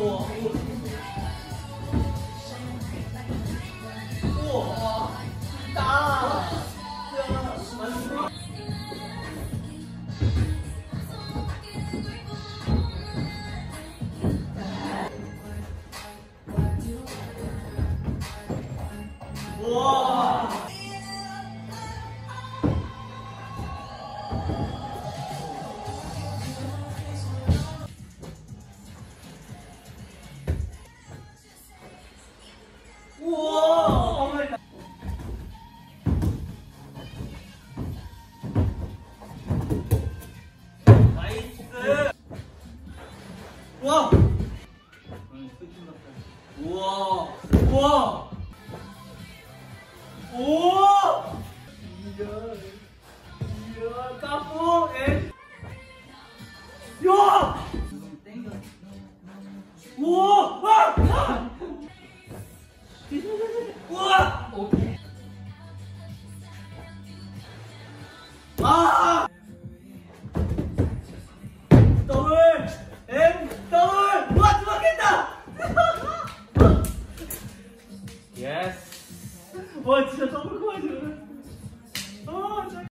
哇！ 와! 우와! 우와! 오! 이야! 이야! 까포! 에! 야! 우와! Yes. What? Você tá com